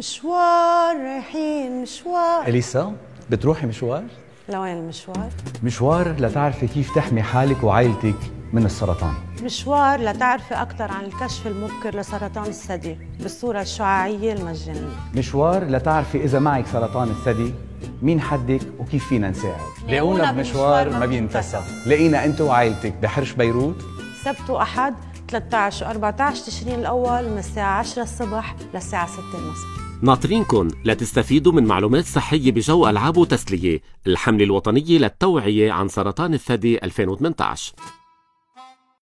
مشوار رايحين مشوار. أليسا بتروحي مشوار؟ لوين المشوار؟ مشوار لتعرفي كيف تحمي حالك وعائلتك من السرطان. مشوار لتعرفي أكثر عن الكشف المبكر لسرطان الثدي بالصورة الشعاعية المجانية. مشوار لتعرفي إذا معك سرطان الثدي مين حدك وكيف فينا نساعد؟ لاقونا بمشوار ما بينتسى. لاقينا أنت وعائلتك بحرش بيروت. سبت وأحد 13 و14 تشرين الأول من الساعة 10 الصبح للساعة 6 المساء. ناطرينكم لتستفيدوا من معلومات صحية بجو ألعاب وتسلية الحملة الوطنية للتوعية عن سرطان الثدي 2018